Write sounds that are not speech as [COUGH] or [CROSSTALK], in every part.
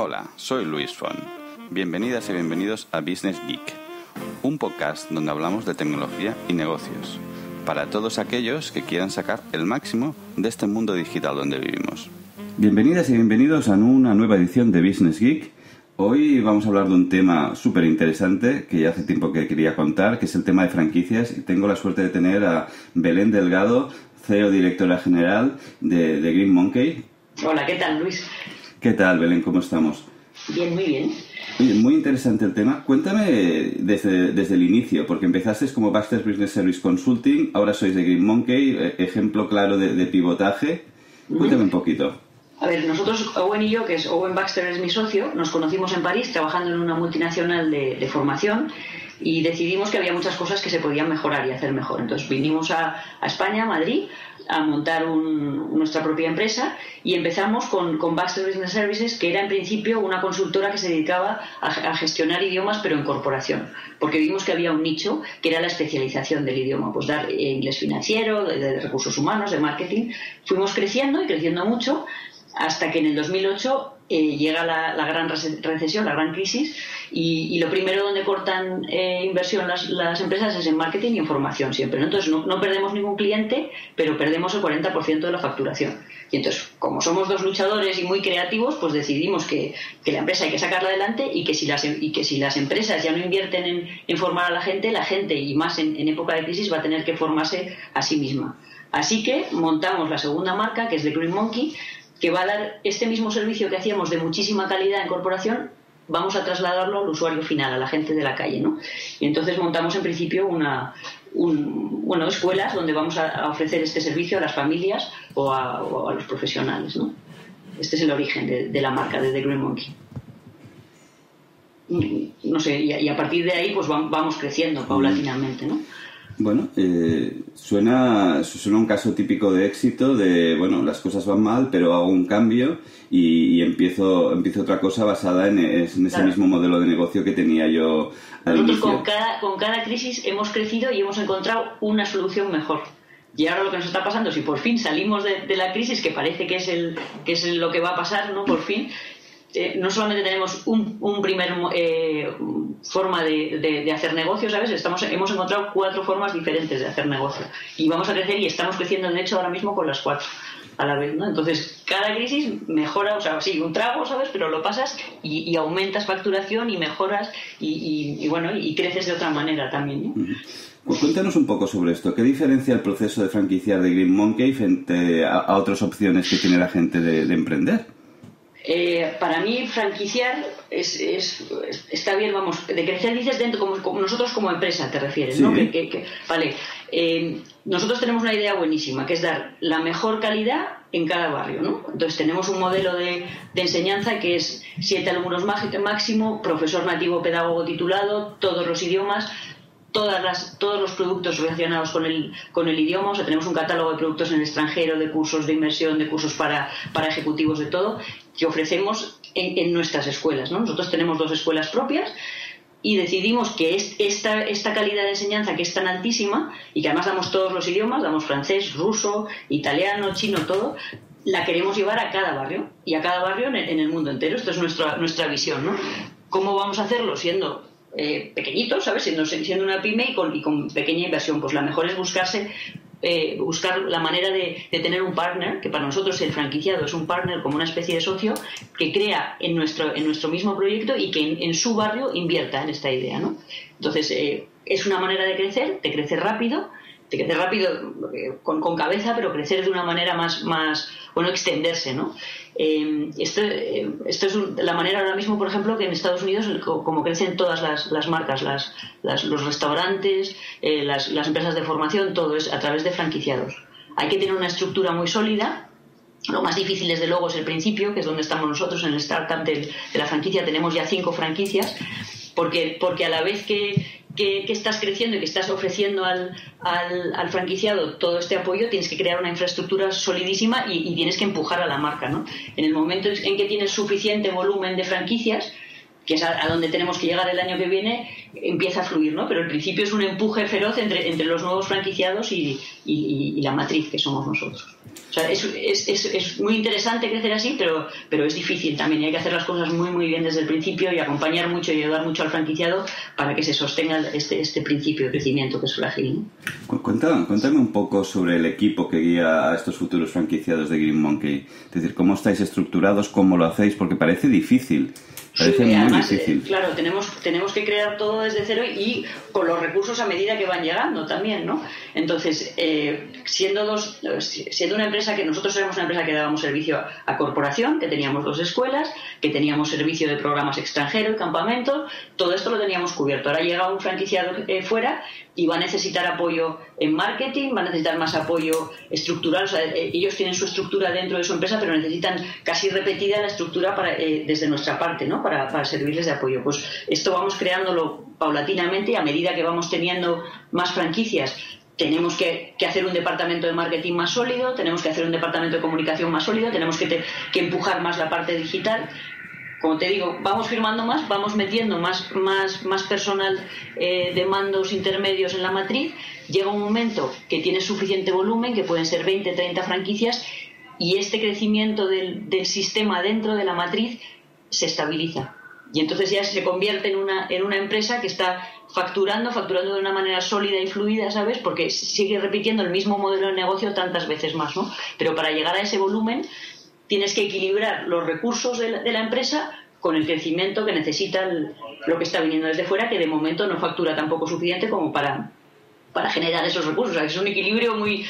Hola, soy Luis Fon. Bienvenidas y bienvenidos a Business Geek, un podcast donde hablamos de tecnología y negocios, para todos aquellos que quieran sacar el máximo de este mundo digital donde vivimos. Bienvenidas y bienvenidos a una nueva edición de Business Geek. Hoy vamos a hablar de un tema súper interesante que ya hace tiempo que quería contar, que es el tema de franquicias. Y tengo la suerte de tener a Belén Delgado, CEO directora general de, de Green Monkey. Hola, ¿qué tal, Luis? ¿Qué tal, Belén? ¿Cómo estamos? Bien, muy bien. Oye, muy interesante el tema. Cuéntame desde, desde el inicio, porque empezaste como Baxter Business Service Consulting, ahora sois de Green Monkey, eh, ejemplo claro de, de pivotaje. Cuéntame un poquito. A ver, nosotros, Owen y yo, que es Owen Baxter es mi socio, nos conocimos en París trabajando en una multinacional de, formación y decidimos que había muchas cosas que se podían mejorar y hacer mejor. Entonces vinimos a, España, a Madrid, a montar un, nuestra propia empresa y empezamos con, Baxter Business Services, que era en principio una consultora que se dedicaba a, gestionar idiomas, pero en corporación, porque vimos que había un nicho que era la especialización del idioma, pues dar inglés financiero, de recursos humanos, de marketing. Fuimos creciendo y creciendo mucho hasta que en el 2008 eh, llega la, gran recesión, la gran crisis, y, lo primero donde cortan eh, inversión las, empresas es en marketing y en formación siempre. Entonces no, perdemos ningún cliente, pero perdemos el 40% de la facturación. Y entonces, como somos dos luchadores y muy creativos, pues decidimos que, la empresa hay que sacarla adelante y que si las, y que si las empresas ya no invierten en, en formar a la gente, la gente, y más en, en época de crisis, va a tener que formarse a sí misma. Así que montamos la segunda marca, que es The Green Monkey, que va a dar este mismo servicio que hacíamos de muchísima calidad en corporación, vamos a trasladarlo al usuario final, a la gente de la calle, ¿no? Y entonces montamos en principio una, un, bueno, escuelas donde vamos a, a, ofrecer este servicio a las familias o a, o a, los profesionales, ¿no? Este es el origen de, de la marca de The Green Monkey. No sé, y a, y a partir de ahí pues vamos creciendo paulatinamente, ¿no? Bueno, eh, suena, suena un caso típico de éxito, de, bueno, las cosas van mal, pero hago un cambio y, y empiezo, empiezo otra cosa basada en, en ese claro. mismo modelo de negocio que tenía yo al inicio. Con cada, con cada crisis hemos crecido y hemos encontrado una solución mejor. Y ahora lo que nos está pasando, si por fin salimos de, de la crisis, que parece que es, el, que es lo que va a pasar, ¿no? Por fin, eh, no solamente tenemos un, un primer eh, forma de, hacer negocio, ¿sabes? Hemos encontrado cuatro formas diferentes de hacer negocio y vamos a crecer y estamos creciendo, de hecho, ahora mismo con las cuatro a la vez, ¿no? Entonces, cada crisis mejora, o sea, sí, un trago, ¿sabes? Pero lo pasas y, aumentas facturación y mejoras y, bueno, y creces de otra manera también. Pues cuéntanos un poco sobre esto. ¿Qué diferencia el proceso de franquiciar de Green Monkey frente a, a otras opciones que tiene la gente de emprender? Eh, para mí franquiciar es, es, está bien, vamos, de crecer dices dentro, como, como nosotros como empresa te refieres, sí. ¿no? Que, que, que, vale, eh, nosotros tenemos una idea buenísima, que es dar la mejor calidad en cada barrio, ¿no? Entonces tenemos un modelo de, de enseñanza que es siete alumnos máximo, profesor nativo pedagogo titulado, todos los idiomas, todas las, todos los productos relacionados con el, con el idioma, o sea, tenemos un catálogo de productos en el extranjero, de cursos de inmersión, de cursos para, ejecutivos, de todo, que ofrecemos en, nuestras escuelas. ¿no? Nosotros tenemos dos escuelas propias y decidimos que es, esta, esta calidad de enseñanza que es tan altísima y que además damos todos los idiomas, damos francés, ruso, italiano, chino, todo, la queremos llevar a cada barrio y a cada barrio en el, en el mundo entero. Esto es nuestra, nuestra visión. ¿no? ¿Cómo vamos a hacerlo? Siendo eh, pequeñitos, ¿sabes? Siendo, siendo una pyme y con, y con, pequeña inversión. Pues la mejor es buscarse, eh, buscar la manera de, tener un partner, que para nosotros el franquiciado es un partner como una especie de socio, que crea en nuestro, en nuestro mismo proyecto y que en, en su barrio invierta en esta idea, ¿no? Entonces, eh, es una manera de crecer, de crecer rápido, de crecer rápido eh, con, con, cabeza, pero crecer de una manera más, más bueno, extenderse, ¿no? Eh, esto, eh, esto, es la manera ahora mismo, por ejemplo, que en Estados Unidos, como crecen todas las, las marcas, las, las, los restaurantes, eh, las, las, empresas de formación, todo es a través de franquiciados. Hay que tener una estructura muy sólida. Lo más difícil, desde luego, es el principio, que es donde estamos nosotros en el startup de, de la franquicia. Tenemos ya cinco franquicias, porque, porque a la vez que, que, que, estás creciendo y que estás ofreciendo al, al, al, franquiciado todo este apoyo, tienes que crear una infraestructura solidísima y, y, tienes que empujar a la marca. ¿no? En el momento en que tienes suficiente volumen de franquicias, que es a, donde tenemos que llegar el año que viene, empieza a fluir, ¿no? Pero el principio es un empuje feroz entre, entre los nuevos franquiciados y, y la matriz que somos nosotros. O sea, es, es, es, muy interesante crecer así, pero, pero es difícil también. Y hay que hacer las cosas muy, muy bien desde el principio y acompañar mucho y ayudar mucho al franquiciado para que se sostenga este, este principio de crecimiento que es frágil. Cuéntame, cuéntame un poco sobre el equipo que guía a estos futuros franquiciados de Green Monkey. Es decir, cómo estáis estructurados, cómo lo hacéis, porque parece difícil. Parece muy además, difícil. claro, tenemos, tenemos que crear todo desde cero y con los recursos a medida que van llegando también, ¿no? Entonces, eh, siendo, dos, siendo una empresa que nosotros éramos una empresa que dábamos servicio a, corporación, que teníamos dos escuelas, que teníamos servicio de programas extranjeros y campamentos, todo esto lo teníamos cubierto. Ahora llega un franquiciado eh, fuera y va a necesitar apoyo en marketing, va a necesitar más apoyo estructural. O sea, eh, ellos tienen su estructura dentro de su empresa, pero necesitan casi repetida la estructura para, desde nuestra parte, ¿no? Para, para servirles de apoyo. Pues esto vamos creándolo paulatinamente y a medida que vamos teniendo más franquicias tenemos que, hacer un departamento de marketing más sólido, tenemos que hacer un departamento de comunicación más sólido, tenemos que, empujar más la parte digital. Como te digo, vamos firmando más, vamos metiendo más, más, más personal eh, de mandos intermedios en la matriz. Llega un momento que tiene suficiente volumen, que pueden ser 20, 30 franquicias, y este crecimiento del, del sistema dentro de la matriz se estabiliza. Y entonces ya se convierte en una, en una empresa que está facturando, facturando de una manera sólida y fluida, ¿sabes? Porque sigue repitiendo el mismo modelo de negocio tantas veces más, ¿no? Pero para llegar a ese volumen tienes que equilibrar los recursos de la, empresa con el crecimiento que necesita lo que está viniendo desde fuera, que de momento no factura tampoco suficiente como para, para generar esos recursos. es un equilibrio muy...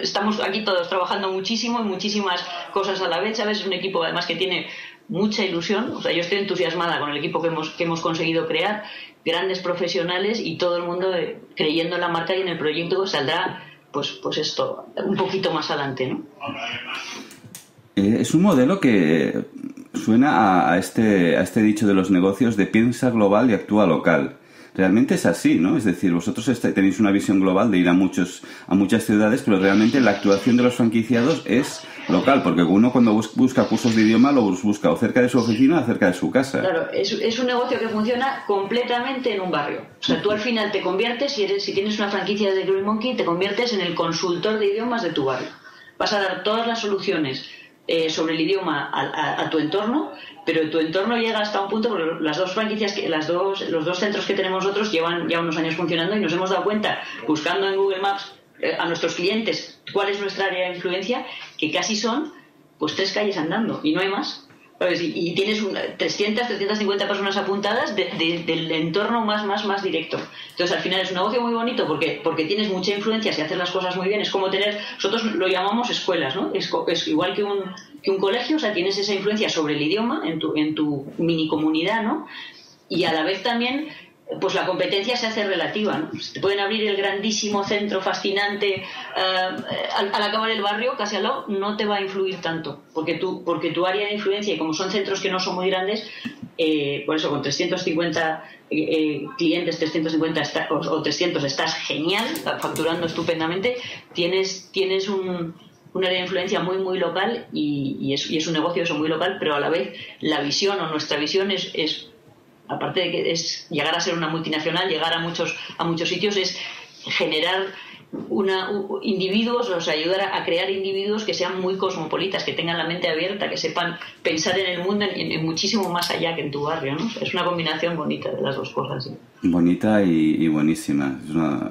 Estamos aquí todos trabajando muchísimo y muchísimas cosas a la vez, ¿sabes? Es un equipo además que tiene mucha ilusión. O sea, yo estoy entusiasmada con el equipo que hemos, que hemos conseguido crear, grandes profesionales y todo el mundo eh, creyendo en la marca y en el proyecto saldrá, pues, pues esto, un poquito más adelante, ¿no? Eh, es un modelo que suena a, este, a este dicho de los negocios de piensa global y actúa local realmente es así, ¿no? Es decir, vosotros este, tenéis una visión global de ir a muchos a muchas ciudades, pero realmente la actuación de los franquiciados es local, porque uno cuando busca cursos de idioma lo busca o cerca de su oficina o cerca de su casa. Claro, es, un negocio que funciona completamente en un barrio. O sea, tú al final te conviertes, si, eres, si tienes una franquicia de Green Monkey, te conviertes en el consultor de idiomas de tu barrio. Vas a dar todas las soluciones eh, sobre el idioma a, tu entorno, pero tu entorno llega hasta un punto, porque las dos franquicias, que, las dos, los dos centros que tenemos nosotros llevan ya unos años funcionando y nos hemos dado cuenta, buscando en Google Maps eh, a nuestros clientes cuál es nuestra área de influencia, que casi son pues tres calles andando y no hay más. Y, tienes 300, 350 personas apuntadas del entorno más, más, más directo. Entonces, al final es un negocio muy bonito porque, porque tienes mucha influencia si haces las cosas muy bien. Es como tener, nosotros lo llamamos escuelas, ¿no? Es, es igual que un, que un colegio, o sea, tienes esa influencia sobre el idioma en tu, en tu mini comunidad, ¿no? Y a la vez también pues la competencia se hace relativa. ¿no? Te pueden abrir el grandísimo centro fascinante eh, al, acabar el barrio, casi al lado, no te va a influir tanto, porque tu, porque tu área de influencia, y como son centros que no son muy grandes, eh, por eso con 350 eh, clientes, 350 o, 300 estás genial, facturando estupendamente, tienes, tienes un, área de influencia muy, muy local y, es, y, es, un negocio eso muy local, pero a la vez la visión o nuestra visión es, es aparte de que es llegar a ser una multinacional, llegar a muchos, a muchos sitios, es generar una, individuos, o sea, ayudar a, crear individuos que sean muy cosmopolitas, que tengan la mente abierta, que sepan pensar en el mundo en, muchísimo más allá que en tu barrio, ¿no? Es una combinación bonita de las dos cosas. Bonita y, buenísima.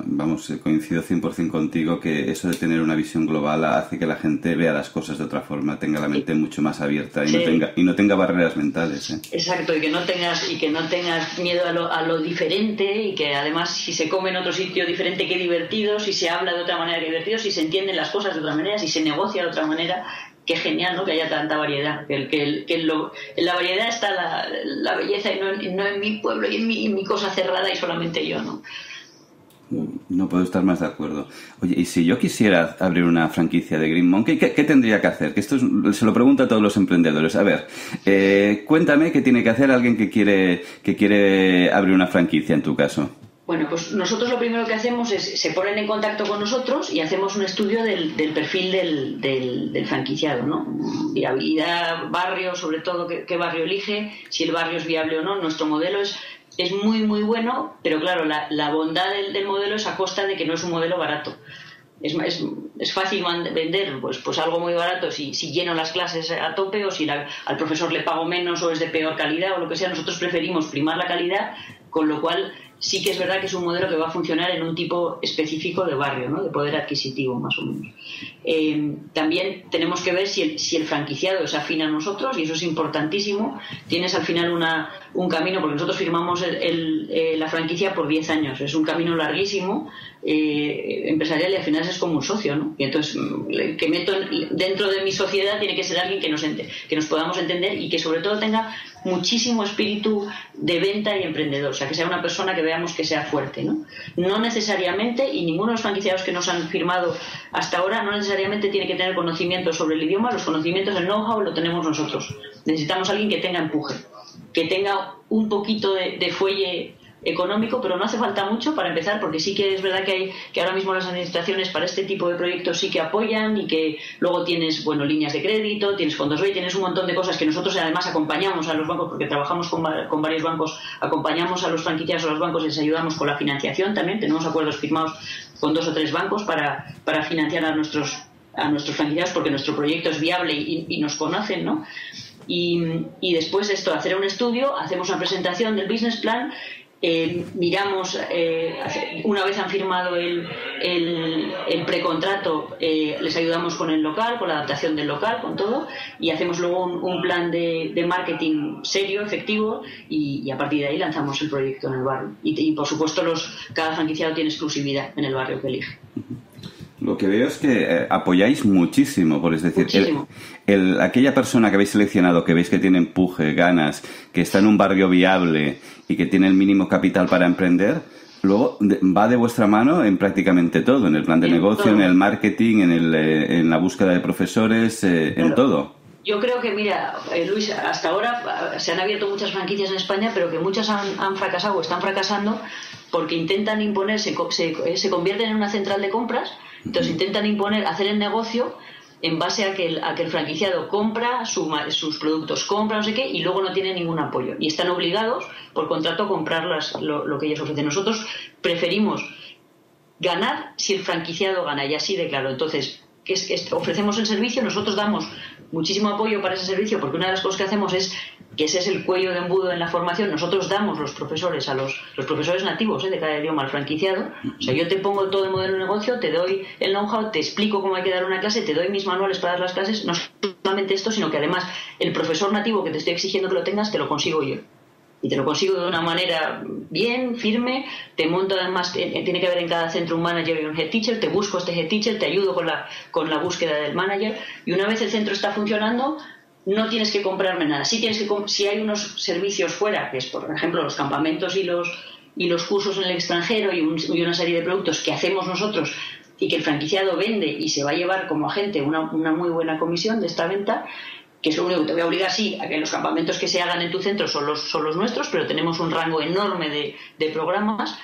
vamos, eh, coincido 100% contigo que eso de tener una visión global hace que la gente vea las cosas de otra forma, tenga la mente mucho más abierta y, no, tenga, y no tenga barreras mentales. ¿eh? Exacto, y que no tengas, y que no tengas miedo a lo, a lo diferente y que además si se come en otro sitio diferente, qué divertido, si se habla de otra manera que divertido, si se entienden las cosas de otra manera, si se negocia de otra manera, qué genial ¿no? que haya tanta variedad. Que, que, que en la variedad está la, la belleza y no, no, en mi pueblo y en mi, mi, cosa cerrada y solamente yo, ¿no? No puedo estar más de acuerdo. Oye, y si yo quisiera abrir una franquicia de Green Monkey, ¿qué, qué tendría que hacer? Que esto se lo pregunto a todos los emprendedores. A ver, eh, cuéntame qué tiene que hacer alguien que quiere, que quiere abrir una franquicia en tu caso. Bueno, pues nosotros lo primero que hacemos es se ponen en contacto con nosotros y hacemos un estudio del, perfil del, del, franquiciado, ¿no? Viabilidad, barrio, sobre todo qué, barrio elige, si el barrio es viable o no. Nuestro modelo es, es muy, muy bueno, pero claro, la, la bondad del, modelo es a costa de que no es un modelo barato. Es, es, es, fácil vender pues, pues algo muy barato si, si lleno las clases a tope o si al profesor le pago menos o es de peor calidad o lo que sea. Nosotros preferimos primar la calidad, con lo cual sí que es verdad que es un modelo que va a funcionar en un tipo específico de barrio, ¿no? de poder adquisitivo más o menos. Eh, también tenemos que ver si el, si el franquiciado es afín a nosotros y eso es importantísimo. Tienes al final una, un camino, porque nosotros firmamos el, eh, la franquicia por 10 años, es un camino larguísimo eh, empresarial y al final es como un socio. ¿no? Y entonces, mm, que meto dentro de mi sociedad tiene que ser alguien que nos, que nos podamos entender y que sobre todo tenga muchísimo espíritu de venta y emprendedor, o sea, que sea una persona que veamos que sea fuerte, ¿no? No necesariamente, y ninguno de los franquiciados que nos han firmado hasta ahora, no necesariamente tiene que tener conocimiento sobre el idioma, los conocimientos, el know-how lo tenemos nosotros. Necesitamos alguien que tenga empuje, que tenga un poquito de, de fuelle económico, pero no hace falta mucho para empezar, porque sí que es verdad que hay que ahora mismo las administraciones para este tipo de proyectos sí que apoyan y que luego tienes bueno líneas de crédito, tienes fondos B, tienes un montón de cosas que nosotros además acompañamos a los bancos porque trabajamos con, con varios bancos, acompañamos a los franquiciados a los bancos y les ayudamos con la financiación también, tenemos acuerdos firmados con dos o tres bancos para, para financiar a nuestros a nuestros franquiciados porque nuestro proyecto es viable y, y nos conocen, ¿no? Y, y, después esto, hacer un estudio, hacemos una presentación del business plan eh, miramos, eh, una vez han firmado el, el, precontrato, eh, les ayudamos con el local, con la adaptación del local, con todo, y hacemos luego un, plan de, de, marketing serio, efectivo, y, a partir de ahí lanzamos el proyecto en el barrio. Y, y por supuesto, los, cada franquiciado tiene exclusividad en el barrio que elige. Lo que veo es que eh, apoyáis muchísimo, por es decir, el, aquella persona que habéis seleccionado, que veis que tiene empuje, ganas, que está en un barrio viable y que tiene el mínimo capital para emprender, luego va de vuestra mano en prácticamente todo, en el plan de negocio, en el marketing, en, el, eh, en la búsqueda de profesores, eh, en todo. Yo creo que, mira, Luis, hasta ahora se han abierto muchas franquicias en España, pero que muchas han, han fracasado o están fracasando porque intentan imponerse, se, se convierten en una central de compras entonces intentan imponer, hacer el negocio en base a que el, a que el franquiciado compra sus productos, compra no sé qué, y luego no tiene ningún apoyo. Y están obligados por contrato a comprar lo, que ellos ofrecen. Nosotros preferimos ganar si el franquiciado gana, y así de claro. Entonces, que es, ofrecemos el servicio, nosotros damos muchísimo apoyo para ese servicio, porque una de las cosas que hacemos es que ese es el cuello de embudo en la formación. Nosotros damos los profesores a los, los profesores nativos ¿eh? de cada idioma al franquiciado. O sea, yo te pongo todo el modelo de negocio, te doy el know-how, te explico cómo hay que dar una clase, te doy mis manuales para dar las clases. No solamente esto, sino que además el profesor nativo que te estoy exigiendo que lo tengas, te lo consigo yo. Y te lo consigo de una manera bien, firme. Te monto además, tiene que haber en cada centro un manager y un head teacher. Te busco este head teacher, te ayudo con la, con la búsqueda del manager. Y una vez el centro está funcionando, no tienes que comprarme nada. Tienes que si hay unos servicios fuera, que es por ejemplo los campamentos y los y los cursos en el extranjero y, una serie de productos que hacemos nosotros y que el franquiciado vende y se va a llevar como agente una, una muy buena comisión de esta venta, que es lo único que te voy a obligar, sí, a que los campamentos que se hagan en tu centro son los, son los nuestros, pero tenemos un rango enorme de, de programas.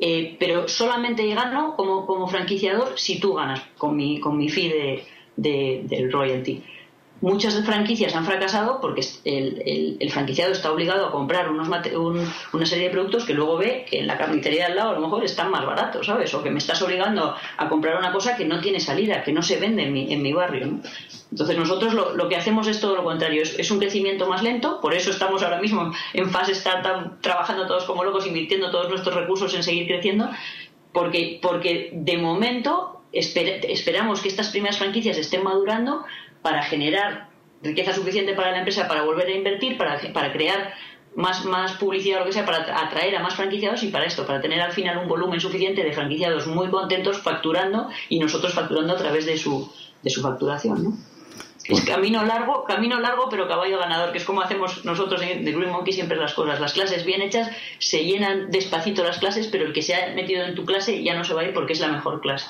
Eh, pero solamente gano como, como franquiciador si tú ganas con mi, con mi fee de, de, del royalty. Muchas franquicias han fracasado porque el, franquiciado está obligado a comprar unos una serie de productos que luego ve que en la carnicería al lado a lo mejor están más baratos, ¿sabes? O que me estás obligando a comprar una cosa que no tiene salida, que no se vende en mi, barrio. Entonces nosotros lo, que hacemos es todo lo contrario, es, es, un crecimiento más lento, por eso estamos ahora mismo en fase startup trabajando todos como locos, invirtiendo todos nuestros recursos en seguir creciendo, porque, porque de momento esperamos que estas primeras franquicias estén madurando para generar riqueza suficiente para la empresa para volver a invertir, para, para crear más, más publicidad o lo que sea, para atraer a más franquiciados y para esto, para tener al final un volumen suficiente de franquiciados muy contentos facturando y nosotros facturando a través de su, de su facturación. ¿no? Es camino largo, camino largo, pero caballo ganador, que es como hacemos nosotros en The Green Monkey siempre las cosas. Las clases bien hechas se llenan despacito las clases, pero el que se ha metido en tu clase ya no se va a ir porque es la mejor clase.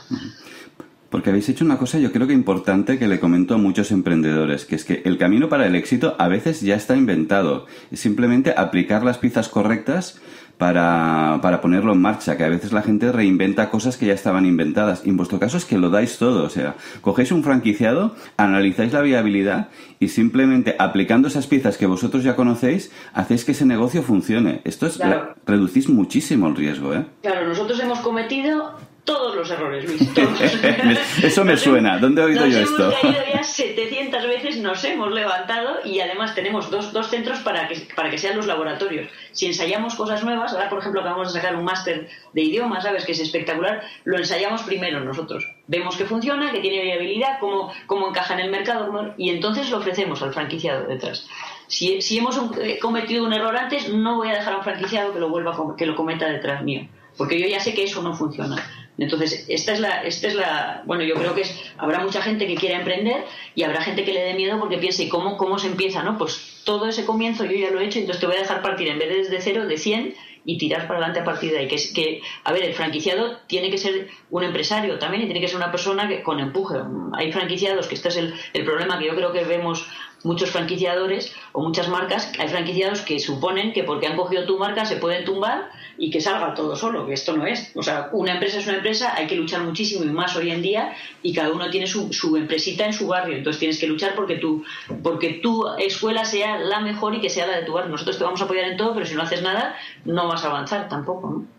Porque habéis hecho una cosa yo creo que importante que le comento a muchos emprendedores, que es que el camino para el éxito a veces ya está inventado. Es simplemente aplicar las piezas correctas para, para ponerlo en marcha, que a veces la gente reinventa cosas que ya estaban inventadas. Y en vuestro caso es que lo dais todo, o sea, cogéis un franquiciado, analizáis la viabilidad y simplemente aplicando esas piezas que vosotros ya conocéis, hacéis que ese negocio funcione. Esto es, reducís muchísimo el riesgo, ¿eh? Claro, nosotros hemos cometido todos los errores, Luis. [LAUGHS] Eso me suena. ¿Dónde he oído yo esto? Caído ya [LAUGHS] 700 veces, nos hemos levantado y además tenemos dos, dos centros para que, para que sean los laboratorios. Si ensayamos cosas nuevas, ahora por ejemplo acabamos de sacar un máster de idioma, ¿sabes? Que es espectacular, lo ensayamos primero nosotros. Vemos que funciona, que tiene viabilidad, cómo, cómo encaja en el mercado y entonces lo ofrecemos al franquiciado detrás. Si, si hemos eh, cometido un error antes, no voy a dejar a un franquiciado que lo vuelva que lo cometa detrás mío, porque yo ya sé que eso no funciona. Entonces, esta es la, esta es la, bueno, yo creo que es, habrá mucha gente que quiera emprender y habrá gente que le dé miedo porque piense, ¿y cómo, cómo se empieza? ¿no? Pues todo ese comienzo yo ya lo he hecho, entonces te voy a dejar partir en vez de desde cero, de 100 y tirar para adelante a partir de ahí. Que es que, a ver, el franquiciado tiene que ser un empresario también y tiene que ser una persona que, con empuje. Hay franquiciados, que este es el, el problema que yo creo que vemos muchos franquiciadores o muchas marcas, hay franquiciados que suponen que porque han cogido tu marca se pueden tumbar y que salga todo solo, que esto no es. O sea, una empresa es una empresa, hay que luchar muchísimo y más hoy en día y cada uno tiene su, su empresita en su barrio, entonces tienes que luchar porque tu, porque tu escuela sea la mejor y que sea la de tu barrio. Nosotros te vamos a apoyar en todo, pero si no haces nada no vas a avanzar tampoco. ¿no?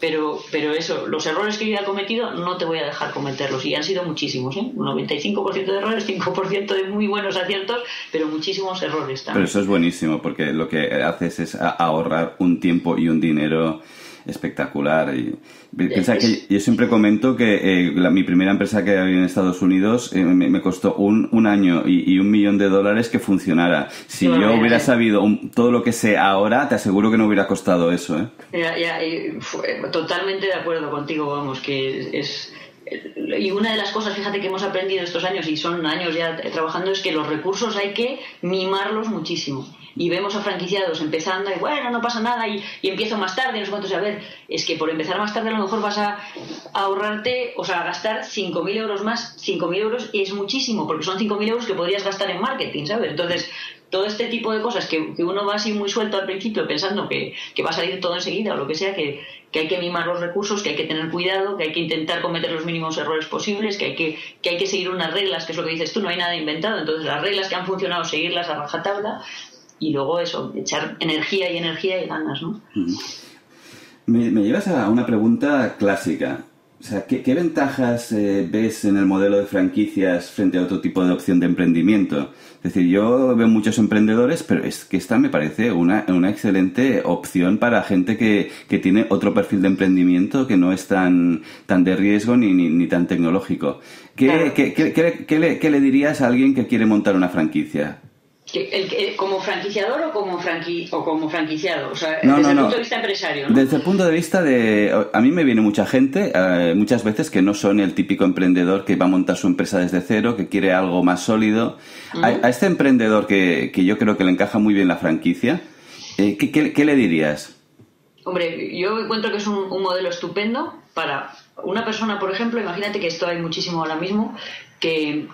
Pero, pero eso, los errores que yo he cometido no te voy a dejar cometerlos y han sido muchísimos, ¿eh? Un 95% de errores, 5% de muy buenos aciertos, pero muchísimos errores también. Pero eso es buenísimo porque lo que haces es ahorrar un tiempo y un dinero espectacular. Y, piensa que yo siempre comento que eh, mi primera empresa que había en Estados Unidos eh, me, costó un, un año y, un millón de dólares que funcionara. Si yo hubiera sabido todo lo que sé ahora, te aseguro que no hubiera costado eso. ¿eh? Ya, totalmente de acuerdo contigo, vamos, que es y una de las cosas, fíjate que hemos aprendido estos años y son años ya trabajando, es que los recursos hay que mimarlos muchísimo. Y vemos a franquiciados empezando y bueno, no pasa nada y, empiezo más tarde, no sé cuántos. A ver, es que por empezar más tarde a lo mejor vas a ahorrarte, o sea, a gastar 5.000 euros más. 5.000 euros es muchísimo, porque son 5.000 euros que podrías gastar en marketing, ¿sabes? Entonces, todo este tipo de cosas que, uno va así muy suelto al principio pensando que, va a salir todo enseguida o lo que sea, que, hay que mimar los recursos, que hay que tener cuidado, que hay que intentar cometer los mínimos errores posibles, que hay que, que hay que seguir unas reglas, que es lo que dices tú, no hay nada inventado, entonces las reglas que han funcionado, seguirlas a rajatabla y luego eso, echar energía y energía y ganas, ¿no? me, me llevas a una pregunta clásica. O sea, ¿qué, ventajas eh, ves en el modelo de franquicias frente a otro tipo de opción de emprendimiento? Es decir, yo veo muchos emprendedores, pero es que esta me parece una, una excelente opción para gente que, que, tiene otro perfil de emprendimiento que no es tan, tan de riesgo ni, ni, tan tecnológico. ¿Qué, qué, qué, le, ¿Qué le dirías a alguien que quiere montar una franquicia? El, como franquiciador o como, franqui, o como franquiciado? O sea, desde el punto de vista empresario. Desde el punto de vista de... A mí me viene mucha gente, eh, muchas veces, que no son el típico emprendedor que va a montar su empresa desde cero, que quiere algo más sólido. a, este emprendedor que, que, yo creo que le encaja muy bien la franquicia, eh, ¿qué, qué, le dirías? Hombre, yo encuentro que es un, un modelo estupendo para una persona, por ejemplo, imagínate que esto hay muchísimo ahora mismo, que,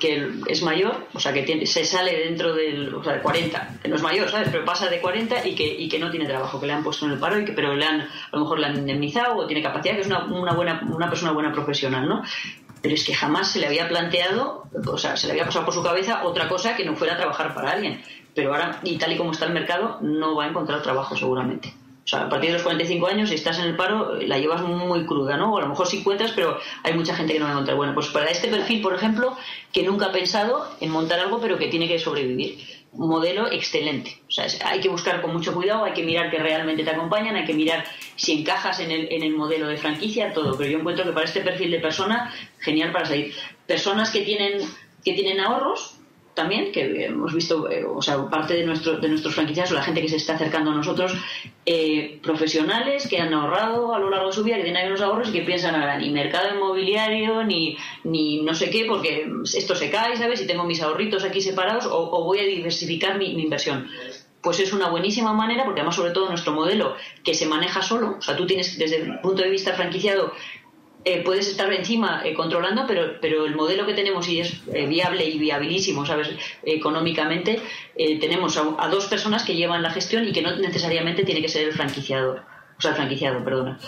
es mayor, o sea, que se sale dentro del, o sea, de 40, que no es mayor, ¿sabes? Pero pasa de 40 y que, y que no tiene trabajo, que le han puesto en el paro, y que, pero le han, a lo mejor le han indemnizado o tiene capacidad, que es una, una, buena, una persona buena profesional, ¿no? Pero es que jamás se le había planteado, o sea, se le había pasado por su cabeza otra cosa que no fuera trabajar para alguien. Pero ahora, y tal y como está el mercado, no va a encontrar trabajo seguramente. O sea, a partir de los 45 años, si estás en el paro, la llevas muy cruda, ¿no? O a lo mejor sí encuentras, pero hay mucha gente que no va a encontrar. Bueno, pues para este perfil, por ejemplo, que nunca ha pensado en montar algo, pero que tiene que sobrevivir. Modelo excelente. O sea, hay que buscar con mucho cuidado, hay que mirar que realmente te acompañan, hay que mirar si encajas en el, en el modelo de franquicia, todo. Pero yo encuentro que para este perfil de persona, genial para salir. Personas que tienen, que tienen ahorros, también, que hemos visto, eh, o sea, parte de, nuestro, de nuestros franquiciados o la gente que se está acercando a nosotros, eh, profesionales que han ahorrado a lo largo de su vida, que tienen ahí unos ahorros y que piensan ahora ni mercado inmobiliario, ni, ni no sé qué, porque esto se cae, ¿sabes? Si tengo mis ahorritos aquí separados o, voy a diversificar mi, mi inversión pues es una buenísima manera, porque además sobre todo nuestro modelo que se maneja solo, o sea, tú tienes desde el punto de vista franquiciado eh, puedes estar encima eh, controlando, pero, pero el modelo que tenemos y es eh, viable y viabilísimo, ¿sabes? Económicamente, tenemos a, dos personas que llevan la gestión y que no necesariamente tiene que ser el franquiciador. O sea, franquiciado, perdona.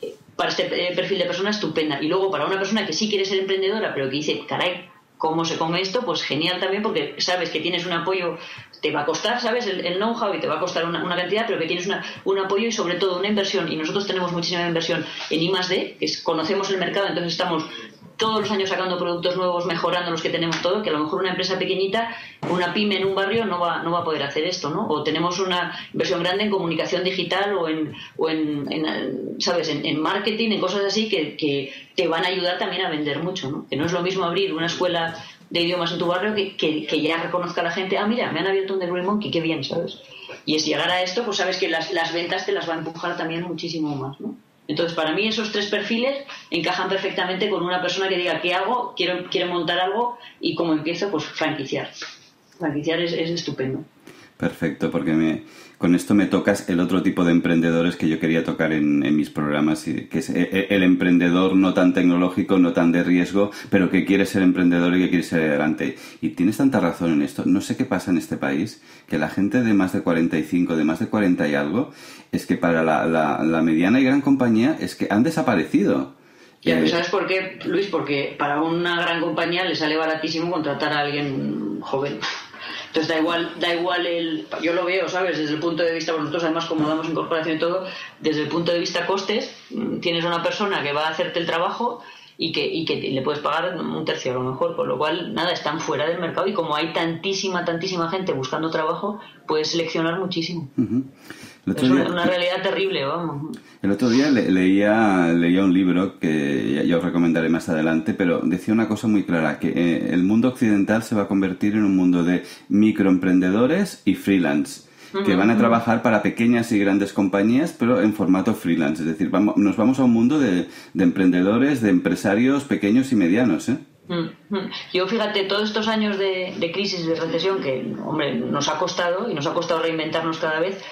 Eh, para este eh, perfil de persona estupenda. Y luego para una persona que sí quiere ser emprendedora, pero que dice, caray, ¿cómo se come esto? Pues genial también porque sabes que tienes un apoyo, te va a costar, ¿sabes? El, know-how y te va a costar una, cantidad, pero que tienes una, un apoyo y sobre todo una inversión. Y nosotros tenemos muchísima inversión en I +D, que conocemos el mercado, entonces estamos todos los años sacando productos nuevos, mejorando los que tenemos todo, que a lo mejor una empresa pequeñita, una pyme en un barrio no va, no va a poder hacer esto, ¿no? O tenemos una inversión grande en comunicación digital o en, o en, ¿sabes?, en, marketing, en cosas así que, que, te van a ayudar también a vender mucho, ¿no? Que no es lo mismo abrir una escuela de idiomas en tu barrio que, que, ya reconozca a la gente, ah, mira, me han abierto un Green Monkey, qué bien, ¿sabes? Y es llegar a esto, pues sabes que las, las ventas te las va a empujar también muchísimo más, ¿no? Entonces, para mí esos tres perfiles encajan perfectamente con una persona que diga, ¿qué hago? Quiero, quiero montar algo y como empiezo, pues franquiciar. Franquiciar es, es estupendo. Perfecto, porque me, con esto me tocas el otro tipo de emprendedores que yo quería tocar en, mis programas, que es e, e, el emprendedor no tan tecnológico, no tan de riesgo, pero que quiere ser emprendedor y que quiere ser adelante. Y tienes tanta razón en esto. No sé qué pasa en este país, que la gente de más de 45, de más de 40 y algo, es que para la, mediana y gran compañía es que han desaparecido. Ya, eh, ¿Sabes por qué, Luis? Porque para una gran compañía le sale baratísimo contratar a alguien joven. Entonces da igual, da igual el, yo lo veo, ¿sabes? Desde el punto de vista, nosotros además como damos incorporación y todo, desde el punto de vista costes, mm, tienes una persona que va a hacerte el trabajo y que, y que le puedes pagar un tercio a lo mejor, por lo cual, nada, están fuera del mercado y como hay tantísima, tantísima gente buscando trabajo, puedes seleccionar muchísimo. Es una, realidad terrible, vamos. El otro día leía, leía un libro que ya, os recomendaré más adelante, pero decía una cosa muy clara, que eh, el mundo occidental se va a convertir en un mundo de microemprendedores y freelance que van a trabajar para pequeñas y grandes compañías, pero en formato freelance. Es decir, vamos, nos vamos a un mundo de, emprendedores, de empresarios pequeños y medianos. ¿eh? Yo fíjate, todos estos años de, de crisis, de recesión, que hombre, nos ha costado y nos ha costado reinventarnos cada vez,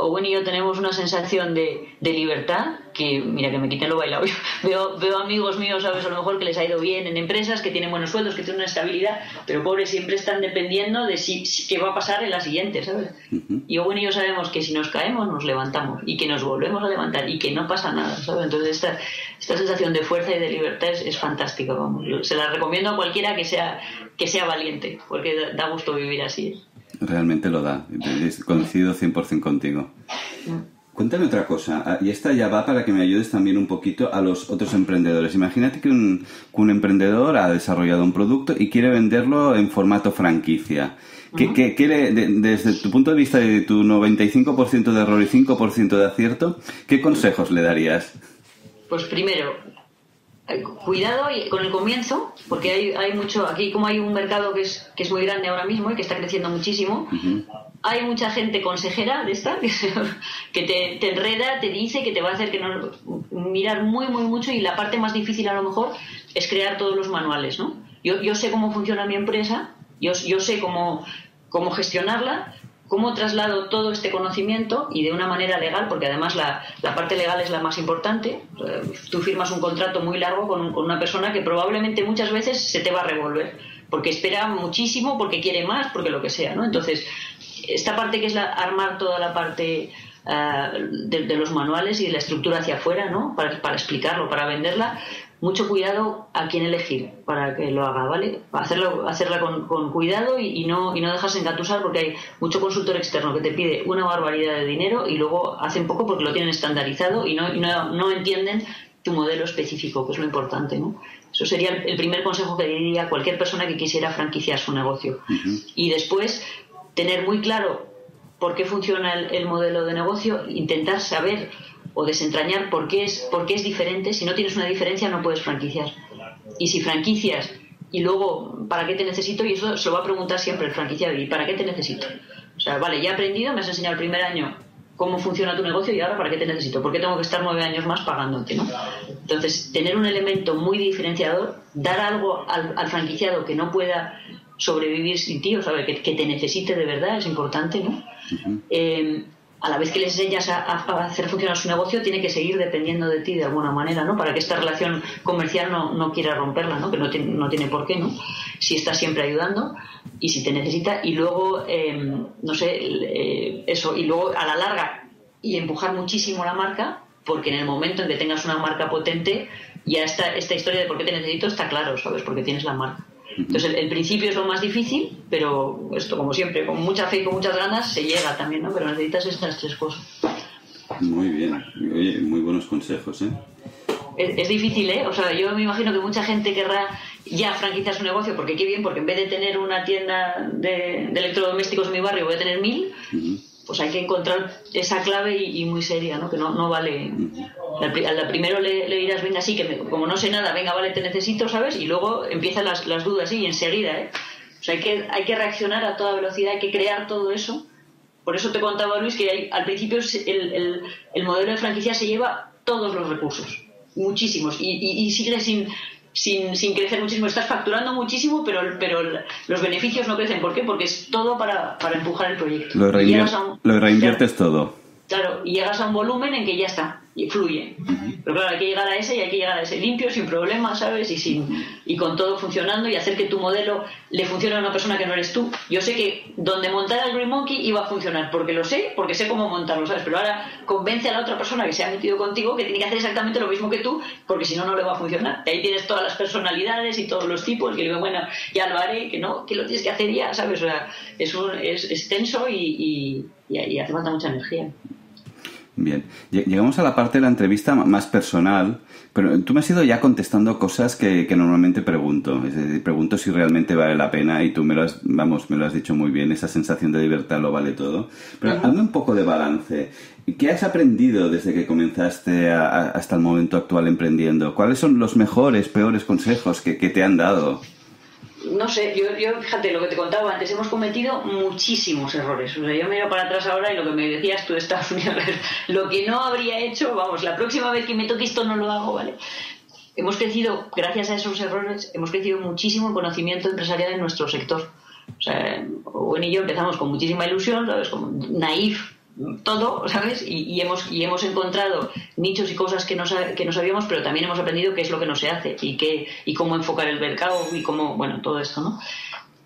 Owen y yo tenemos una sensación de, de, libertad que, mira, que me quiten lo bailado. [LAUGHS] veo, veo amigos míos, ¿sabes? A lo mejor que les ha ido bien en empresas, que tienen buenos sueldos, que tienen una estabilidad, pero pobres siempre están dependiendo de si, qué va a pasar en la siguiente, ¿sabes? Y Owen y yo sabemos que si nos caemos, nos levantamos y que nos volvemos a levantar y que no pasa nada, ¿sabes? Entonces, esta, esta sensación de fuerza y de libertad es, es fantástica, vamos. Se la recomiendo a cualquiera que sea, que sea valiente, porque da gusto vivir así. Realmente lo da. Coincido 100% contigo. Cuéntame otra cosa, ah, y esta ya va para que me ayudes también un poquito a los otros emprendedores. Imagínate que un, emprendedor ha desarrollado un producto y quiere venderlo en formato franquicia. ¿Qué, quiere, desde tu punto de vista de tu 95% de error y 5% de acierto, qué consejos le darías? Pues primero, cuidado con el comienzo, porque hay, hay mucho, aquí como hay un mercado que es, que es muy grande ahora mismo y que está creciendo muchísimo, hay mucha gente consejera de esta [LAUGHS] que, te, te, enreda, te dice que te va a hacer que no, mirar muy, muy mucho y la parte más difícil a lo mejor es crear todos los manuales, ¿no? Yo, yo sé cómo funciona mi empresa, yo, yo sé cómo, cómo gestionarla, cómo traslado todo este conocimiento y de una manera legal, porque además la, parte legal es la más importante. Eh, tú firmas un contrato muy largo con, una persona que probablemente muchas veces se te va a revolver, porque espera muchísimo, porque quiere más, porque lo que sea, ¿no? Entonces, esta parte que es la, armar toda la parte eh, de, los manuales y de la estructura hacia afuera, ¿no? Para explicarlo, para venderla, mucho cuidado a quién elegir para que lo haga, ¿vale? Hacerlo, hacerla con, cuidado y, no, y no dejarse engatusar porque hay mucho consultor externo que te pide una barbaridad de dinero y luego hacen poco porque lo tienen estandarizado y no, no, entienden tu modelo específico, que es lo importante, ¿no? Eso sería el, primer consejo que diría a cualquier persona que quisiera franquiciar su negocio. Y después, tener muy claro por qué funciona el modelo de negocio, intentar saber o desentrañar por qué, es, por qué es diferente. Si no tienes una diferencia no puedes franquiciar. Y si franquicias y luego, ¿para qué te necesito? Y eso se lo va a preguntar siempre el franquiciado, ¿y para qué te necesito? O sea, vale, ya he aprendido, me has enseñado el primer año cómo funciona tu negocio y ahora para qué te necesito, por qué tengo que estar nueve años más pagándote, ¿no? Entonces, tener un elemento muy diferenciador, dar algo al, franquiciado que no pueda sobrevivir sin ti, o sea, que, te necesite de verdad, es importante, ¿no? A la vez que le enseñas a, hacer funcionar su negocio, tiene que seguir dependiendo de ti de alguna manera, ¿no? Para que esta relación comercial no, no quiera romperla, ¿no? Que no tiene, no tiene por qué, ¿no? Si está siempre ayudando y si te necesita y luego, em, no sé, eh, eso, y luego a la larga y empujar muchísimo la marca, porque en el momento en que tengas una marca potente, ya esta, esta historia de por qué te necesito está claro, ¿sabes? Porque tienes la marca. Entonces, el, principio es lo más difícil, pero esto, como siempre, con mucha fe y con muchas ganas, se llega también, ¿no? Pero necesitas estas tres cosas. Muy bien, muy buenos consejos, ¿eh? Es, difícil, ¿eh? O sea, yo me imagino que mucha gente querrá ya franquiciar su negocio, porque qué bien, porque en vez de tener una tienda de, electrodomésticos en mi barrio voy a tener mil, pues hay que encontrar esa clave y, muy seria, ¿no? Que no, no vale... A la primero le, dirás, venga, sí, que como no sé nada, venga, vale, te necesito, ¿sabes? Y luego empiezan las, las dudas, y enseguida, ¿eh? O sea, hay que, hay que reaccionar a toda velocidad, hay que crear todo eso. Por eso te contaba, Luis, que al principio el, el, el modelo de franquicia se lleva todos los recursos muchísimos y, y, sigue sin, sin, sin, crecer muchísimo. Estás facturando muchísimo, pero, pero los beneficios no crecen. ¿Por qué? Porque es todo para, para empujar el proyecto. Lo, reinviertes todo. Claro, y llegas a un volumen en que ya está y fluye. Pero claro, hay que llegar a ese y hay que llegar a ese limpio, sin problemas, ¿sabes? Y, sin, y con todo funcionando y hacer que tu modelo le funcione a una persona que no eres tú. Yo sé que donde montar el Green Monkey iba a funcionar, porque lo sé, porque sé cómo montarlo, ¿sabes? Pero ahora convence a la otra persona que se ha metido contigo que tiene que hacer exactamente lo mismo que tú, porque si no, no le va a funcionar. Y ahí tienes todas las personalidades y todos los tipos, que le digo, bueno, ya lo haré, que no, que lo tienes que hacer ya, ¿sabes? O sea, es, un, es extenso y, y, y hace falta mucha energía. Bien, llegamos a la parte de la entrevista más personal, pero tú me has ido ya contestando cosas que, normalmente pregunto. Es decir, pregunto si realmente vale la pena y tú me lo has, vamos, me lo has dicho muy bien, esa sensación de libertad lo vale todo. Pero hazme un poco de balance. ¿Qué has aprendido desde que comenzaste hasta el momento actual emprendiendo? ¿Cuáles son los mejores, peores consejos que te han dado? No sé, yo, yo, fíjate lo que te contaba antes, hemos cometido muchísimos errores. O sea, yo miro para atrás ahora y lo que me decías tú de Estados Unidos, lo que no habría hecho, vamos, la próxima vez que me toque esto no lo hago, ¿vale? Hemos crecido, gracias a esos errores, hemos crecido muchísimo el conocimiento empresarial en nuestro sector. O sea, Owen y yo empezamos con muchísima ilusión, ¿sabes? Como naif, todo, ¿sabes? Y, hemos, y hemos encontrado nichos y cosas que no, que sabíamos, pero también hemos aprendido qué es lo que no se hace y, qué, y cómo enfocar el mercado y cómo, bueno, todo esto, ¿no?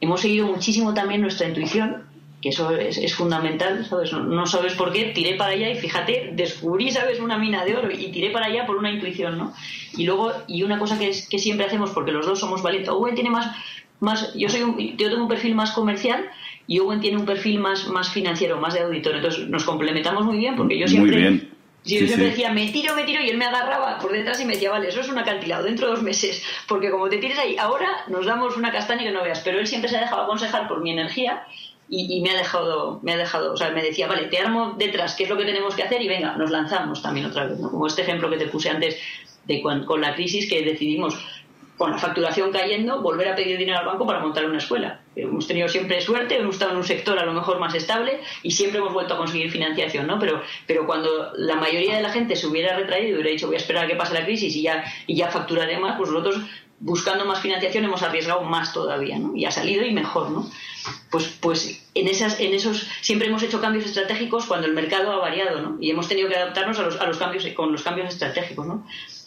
Hemos seguido muchísimo también nuestra intuición, que eso es, fundamental, ¿sabes? No, sabes por qué, tiré para allá y fíjate, descubrí, ¿sabes?, una mina de oro y tiré para allá por una intuición, ¿no? Y luego, y una cosa que, es, que siempre hacemos, porque los dos somos valientes, Owen tiene más, más yo, soy yo tengo un perfil más comercial, y Owen tiene un perfil más, más financiero, más de auditor. Entonces nos complementamos muy bien porque yo siempre... yo siempre decía, me tiro, me tiro, y él me agarraba por detrás y me decía, vale, eso es un acantilado dentro de dos meses, porque como te tires ahí, ahora nos damos una castaña que no veas, pero él siempre se ha dejado aconsejar por mi energía y, me ha dejado, me ha dejado, o sea, me decía, vale, te armo detrás, ¿qué es lo que tenemos que hacer? Y venga, nos lanzamos también otra vez, Como este ejemplo que te puse antes de con la crisis que decidimos con la facturación cayendo, volver a pedir dinero al banco para montar una escuela. Hemos tenido siempre suerte, hemos estado en un sector a lo mejor más estable y siempre hemos vuelto a conseguir financiación, ¿no? Pero, pero cuando la mayoría de la gente se hubiera retraído y hubiera dicho voy a esperar a que pase la crisis y ya, y ya facturaré más, pues nosotros buscando más financiación hemos arriesgado más todavía, ¿no? Y ha salido y mejor, ¿no? Pues, pues en, esas, en esos siempre hemos hecho cambios estratégicos cuando el mercado ha variado, ¿no? Y hemos tenido que adaptarnos a los, a los cambios con los cambios estratégicos, ¿no?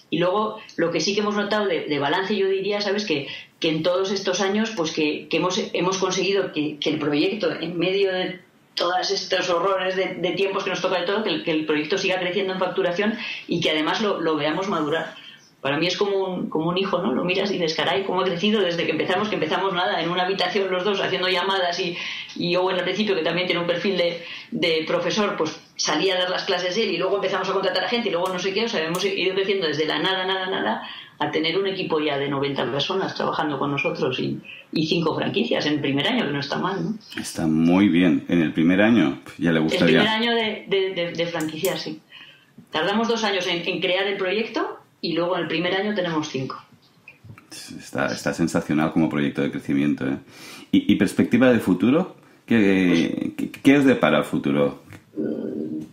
Y luego, lo que sí que hemos notado de, balance, yo diría, ¿sabes? Que, que, en todos estos años, pues que, hemos, hemos conseguido que, el proyecto, en medio de todos estos horrores de, tiempos que nos toca de todo, que el, proyecto siga creciendo en facturación y que además lo, veamos madurar para mí es como un, como un hijo, ¿no? Lo miras y dices, caray, cómo ha crecido desde que empezamos, que empezamos nada, en una habitación los dos haciendo llamadas y, y yo al principio, que también tiene un perfil de, de, profesor, pues salía a dar las clases él y luego empezamos a contratar a gente y luego no sé qué, o sea, hemos ido creciendo desde la nada, nada, nada, a tener un equipo ya de 90 personas trabajando con nosotros y, y cinco franquicias en el primer año, que no está mal, ¿no? Está muy bien. En el primer año ya le gustaría. El primer año de, de, sí. Tardamos dos años en, en crear el proyecto y luego en el primer año tenemos cinco. Está, está sensacional como proyecto de crecimiento. ¿eh? ¿Y, perspectiva de futuro? ¿Qué, ¿Qué, os depara el futuro?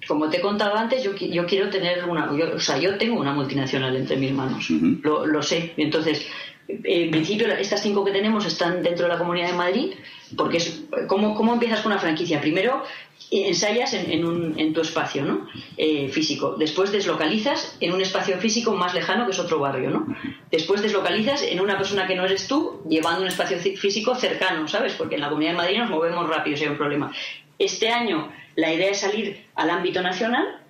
Como te he contado antes, yo, yo quiero tener una... o sea, yo tengo una multinacional entre mis manos. lo, lo sé. Entonces, en principio estas cinco que tenemos están dentro de la Comunidad de Madrid, porque es, ¿cómo, ¿cómo, empiezas con una franquicia? Primero ensayas en, un, en tu espacio ¿no? Eh, físico, después deslocalizas en un espacio físico más lejano que es otro barrio, ¿no? después deslocalizas en una persona que no eres tú, llevando un espacio físico cercano, ¿sabes? Porque en la Comunidad de Madrid nos movemos rápido si hay un problema. Este año la idea es salir al ámbito nacional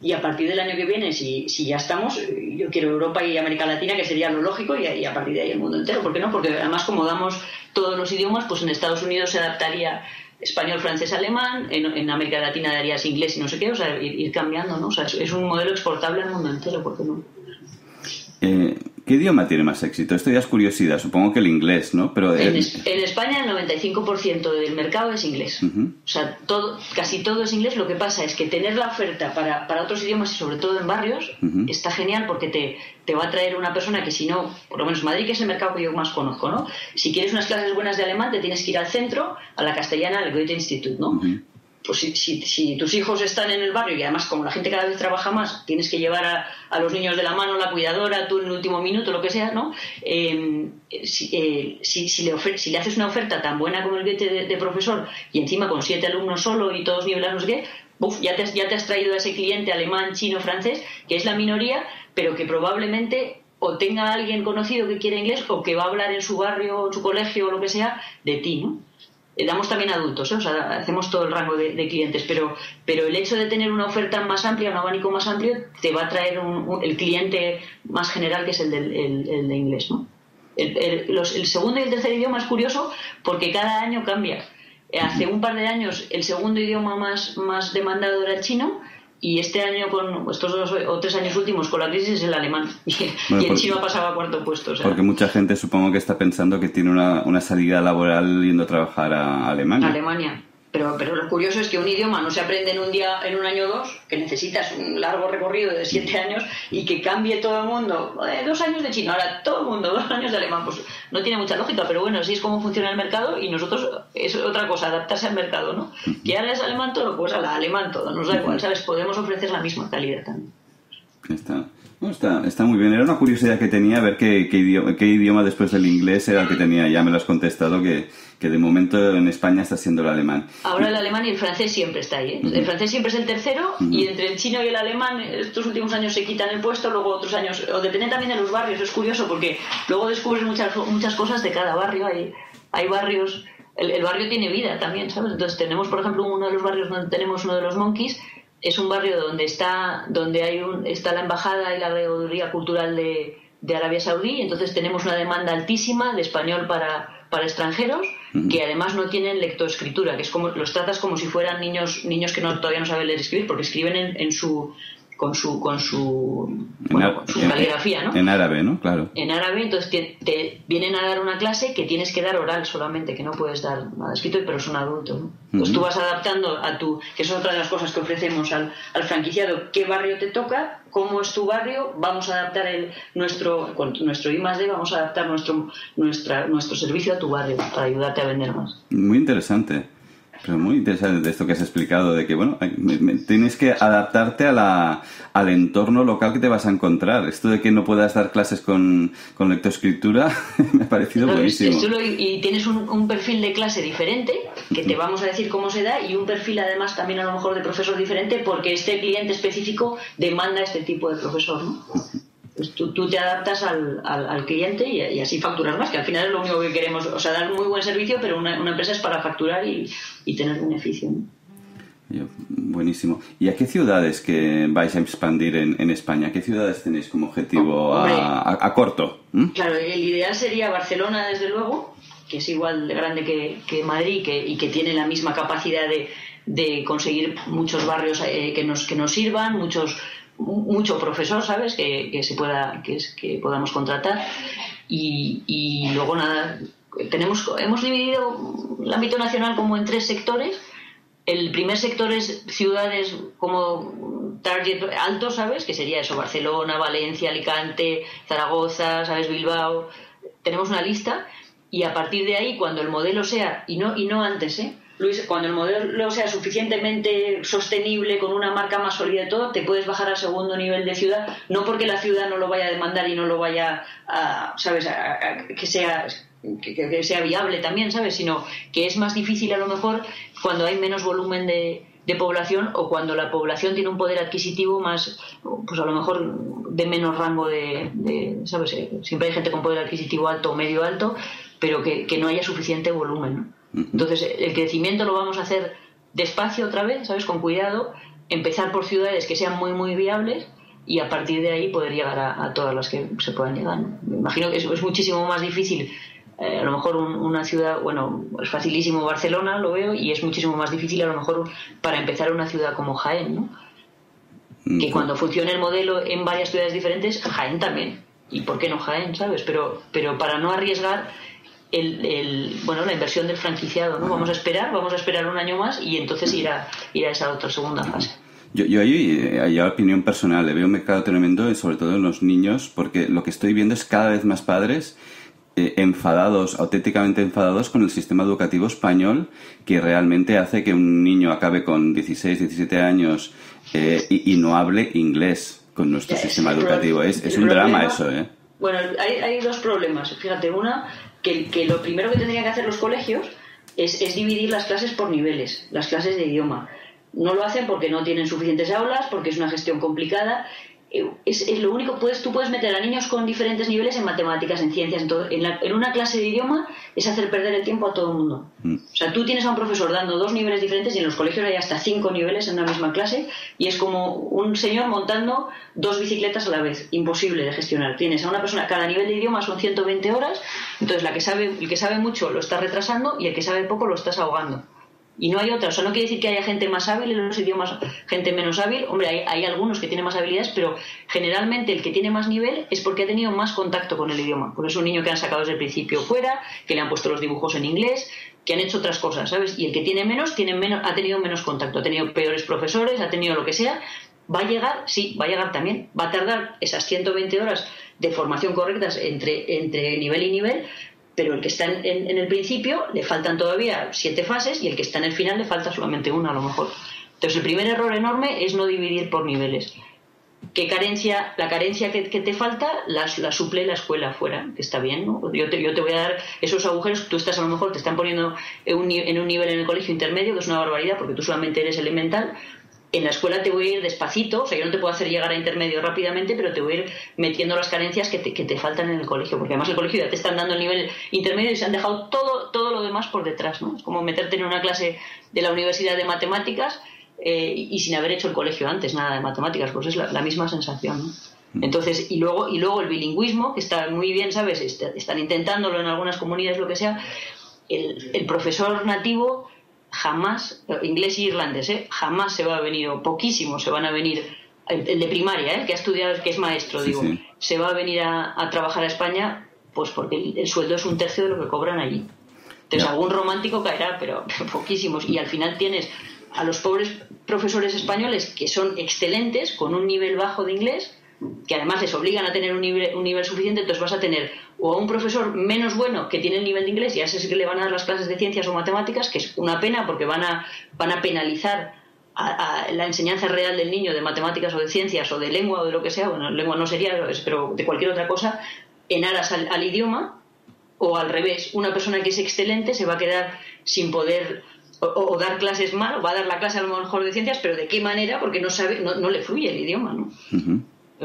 y a partir del año que viene, si, si ya estamos, yo quiero Europa y América Latina, que sería lo lógico, y, a partir de ahí el mundo entero. ¿Por qué no? Porque además, como damos todos los idiomas, pues en Estados Unidos se adaptaría español, francés, alemán, en, América Latina darías inglés y no sé qué, o sea, ir, cambiando, ¿no? O sea, es, un modelo exportable al mundo entero, ¿por qué no? Eh, ¿Qué idioma tiene más éxito? Esto ya es curiosidad, supongo que el inglés, ¿no? Pero en, España el 95% del mercado es inglés. O sea, todo, casi todo es inglés. Lo que pasa es que tener la oferta para, para otros idiomas y sobre todo en barrios está genial porque te, te va a traer una persona que si no, por lo menos Madrid, que es el mercado que yo más conozco, ¿no? Si quieres unas clases buenas de alemán, te tienes que ir al centro, a la castellana, al Goethe Institute, ¿no? Pues si, si, tus hijos están en el barrio y además como la gente cada vez trabaja más, tienes que llevar a, los niños de la mano, la cuidadora, tú en el último minuto, lo que sea, ¿no? Em, si, eh, si, le si, le haces una oferta tan buena como el que de, profesor y encima con siete alumnos solo y todos niveles no sé qué, ya, te, ya te has traído a ese cliente alemán, chino, francés, que es la minoría, pero que probablemente o tenga alguien conocido que quiera inglés o que va a hablar en su barrio, en su colegio o lo que sea, de ti, ¿no? Eh, damos también adultos, ¿eh? o sea, hacemos todo el rango de, clientes, pero, pero el hecho de tener una oferta más amplia, un abanico más amplio, te va a traer el cliente más general que es el, de inglés. ¿no? El, segundo y el tercer idioma es curioso porque cada año cambia. Hace un par de años el segundo idioma más, más demandado era el chino y este año con estos dos o tres años últimos con la crisis es el alemán. [LAUGHS] Y, el chino ha pasado a cuarto puesto porque mucha gente supongo que está pensando que tiene una, una salida laboral yendo a trabajar a Alemania. Alemania pero, pero lo curioso es que un idioma no se aprende en un día, en un año o dos, que necesitas un largo recorrido de siete años y que cambie todo el mundo. Eh, dos años de chino, ahora todo el mundo, [LAUGHS] dos años de alemán. Pues no tiene mucha lógica, pero bueno, así es como funciona el mercado y nosotros es otra cosa, adaptarse al mercado, ¿no? Que ahora es alemán todo, pues a la alemán todo, nos da igual, ¿sabes? Podemos ofrecer la misma calidad también. Está está, está muy bien. Era una curiosidad que tenía ver qué, qué, idioma, después del inglés era el que tenía. Ya me lo has contestado que, que de momento en España está siendo el alemán. Ahora el alemán y el francés siempre está ahí. ¿eh? El francés siempre es el tercero y entre el chino y el alemán estos últimos años se quitan el puesto, luego otros años, o depende también de los barrios. Es curioso porque luego descubres muchas, muchas cosas de cada barrio. Hay, hay barrios... El, el barrio tiene vida también, ¿sabes? Entonces tenemos, por ejemplo, uno de los barrios donde tenemos uno de los monkeys es un barrio donde está donde hay un, está la embajada y la veeduría cultural de, de Arabia Saudí, entonces tenemos una demanda altísima de español para, para extranjeros que además no tienen lectoescritura, que es como los tratas como si fueran niños niños que no, todavía no saben leer y escribir porque escriben en, en su con su con su, caligrafía, ¿no? En árabe, ¿no? Claro. En árabe, entonces te, vienen a dar una clase que tienes que dar oral solamente, que no puedes dar nada escrito, pero es un adulto, ¿no? Entonces tú vas adaptando a tu, que es otra de las cosas que ofrecemos al, al franquiciado, qué barrio te toca, cómo es tu barrio, vamos a adaptar el, nuestro, con nuestro I más D, vamos a adaptar nuestro, nuestra, nuestro servicio a tu barrio para ayudarte a vender más. Muy interesante. Pero muy interesante esto que has explicado, de que, bueno, tienes que adaptarte a la, al entorno local que te vas a encontrar. Esto de que no puedas dar clases con, con lectoescritura [LAUGHS] me ha parecido buenísimo. y tienes un, perfil de clase diferente, que te vamos a decir cómo se da, y un perfil además también a lo mejor de profesor diferente, porque este cliente específico demanda este tipo de profesor, ¿no? Pues tú, te adaptas al, al, cliente y, así facturas más, que al final es lo único que queremos, o sea, dar muy buen servicio, pero una, una empresa es para facturar y, y tener beneficio. Buenísimo. ¿Y a qué ciudades que vais a expandir en, en España? ¿Qué ciudades tenéis como objetivo a, a, corto? Claro, el ideal sería Barcelona, desde luego, que es igual de grande que, que Madrid que, y que tiene la misma capacidad de, de conseguir muchos barrios eh, que, nos, que nos sirvan, muchos mucho profesor, ¿sabes? Que, que se pueda, que, que podamos contratar. Y, y, luego nada, tenemos, hemos dividido el ámbito nacional como en tres sectores. El primer sector es ciudades como target alto, ¿sabes? Que sería eso, Barcelona, Valencia, Alicante, Zaragoza, ¿sabes? Bilbao. Tenemos una lista y a partir de ahí, cuando el modelo sea, y no, y no antes, ¿eh? Luis, cuando el modelo sea suficientemente sostenible, con una marca más sólida y todo, te puedes bajar al segundo nivel de ciudad, no porque la ciudad no lo vaya a demandar y no lo vaya a, ¿sabes?, que sea que, sea viable también, ¿sabes? Sino que es más difícil a lo mejor cuando hay menos volumen de, población o cuando la población tiene un poder adquisitivo más, pues a lo mejor de menos rango de, de ¿sabes? Siempre hay gente con poder adquisitivo alto o medio alto, pero que, que no haya suficiente volumen, ¿no? Entonces, el crecimiento lo vamos a hacer despacio otra vez, ¿sabes? Con cuidado, empezar por ciudades que sean muy, muy viables y a partir de ahí poder llegar a, todas las que se puedan llegar. Me imagino que es, es muchísimo más difícil. Eh, a lo mejor una ciudad, bueno, es facilísimo Barcelona, lo veo, y es muchísimo más difícil a lo mejor para empezar una ciudad como Jaén, ¿no? Mm, que cuando funcione el modelo en varias ciudades diferentes, Jaén también. ¿Y por qué no Jaén, sabes? Pero, pero para no arriesgar el, el, bueno, la inversión del franquiciado, ¿no? Vamos a esperar, vamos a esperar un año más y entonces ir a, ir a esa otra segunda fase. Yo, yo ahí, hay opinión personal, le veo un mercado tremendo, sobre todo en los niños, porque lo que estoy viendo es cada vez más padres eh, enfadados, auténticamente enfadados con el sistema educativo español, que realmente hace que un niño acabe con 16, 17 años eh, y, no hable inglés con nuestro sistema educativo. es, es un drama eso, ¿eh? Bueno, hay, hay dos problemas. Fíjate, una, que, que, lo primero que tendrían que hacer los colegios es, es dividir las clases por niveles, las clases de idioma. No lo hacen porque no tienen suficientes aulas, porque es una gestión complicada es, es, lo único puedes tú puedes meter a niños con diferentes niveles en matemáticas en ciencias en, todo, en, una clase de idioma es hacer perder el tiempo a todo el mundo. Mm. o sea tú tienes a un profesor dando dos niveles diferentes y en los colegios hay hasta cinco niveles en una misma clase y es como un señor montando dos bicicletas a la vez. Imposible de gestionar. Tienes a una persona cada nivel de idioma son 120 horas entonces la que sabe el que sabe mucho lo está retrasando y el que sabe poco lo estás ahogando y no hay otra. O sea, no quiere decir que haya gente más hábil en los idiomas, gente menos hábil. Hombre, hay, hay, algunos que tienen más habilidades, pero generalmente el que tiene más nivel es porque ha tenido más contacto con el idioma. Por eso un niño que han sacado desde el principio fuera, que le han puesto los dibujos en inglés, que han hecho otras cosas, ¿sabes? Y el que tiene menos, tiene menos ha tenido menos contacto, ha tenido peores profesores, ha tenido lo que sea. ¿Va a llegar? Sí, va a llegar también. Va a tardar esas 120 horas de formación correctas entre, entre nivel y nivel, pero el que está en, el principio le faltan todavía siete fases y el que está en el final le falta solamente una a lo mejor. Entonces el primer error enorme es no dividir por niveles. ¿Qué carencia, la carencia que, te falta la, suple la escuela afuera, que está bien, ¿no? Yo te, yo te voy a dar esos agujeros, tú estás a lo mejor, te están poniendo en un, en un nivel en el colegio intermedio, que es una barbaridad porque tú solamente eres elemental, en la escuela te voy a ir despacito, o sea, yo no te puedo hacer llegar a intermedio rápidamente, pero te voy a ir metiendo las carencias que te, que te faltan en el colegio, porque además el colegio ya te están dando el nivel intermedio y se han dejado todo, todo lo demás por detrás, ¿no? Es como meterte en una clase de la universidad de matemáticas eh, y, sin haber hecho el colegio antes nada de matemáticas, pues es la, misma sensación, ¿no? Mm. Entonces, y luego, y luego el bilingüismo, que está muy bien, ¿sabes? Están intentándolo en algunas comunidades, lo que sea. El, el profesor nativo jamás, inglés y irlandés, ¿eh? jamás se va a venir, o poquísimo se van a venir, el, de primaria, ¿eh? que ha estudiado, que es maestro, digo, se va a venir a, trabajar a España, pues porque el, sueldo es un tercio de lo que cobran allí. Entonces algún romántico caerá, pero, [LAUGHS] poquísimos. Y al final tienes a los pobres profesores españoles que son excelentes, con un nivel bajo de inglés, que además les obligan a tener un nivel, un nivel suficiente, entonces vas a tener o a un profesor menos bueno que tiene el nivel de inglés y a ese que le van a dar las clases de ciencias o matemáticas, que es una pena porque van a, van a penalizar la enseñanza real del niño de matemáticas o de ciencias o de lengua o de lo que sea, bueno, lengua no sería, pero de cualquier otra cosa, en aras al, idioma, o al revés, una persona que es excelente se va a quedar sin poder o, dar clases mal, o va a dar la clase a lo mejor de ciencias, pero de qué manera, porque no sabe, no, no le fluye el idioma, ¿no?